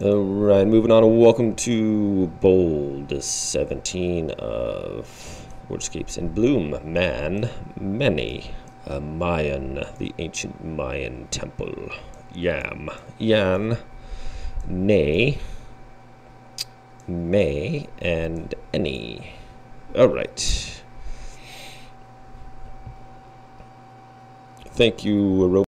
All right, moving on. Welcome to Bold 17 of Wordscapes in Bloom. Man, many. Uh, Mayan, the ancient Mayan temple. Yam, Yan, Nay, May, and Any. All right. Thank you, Ro-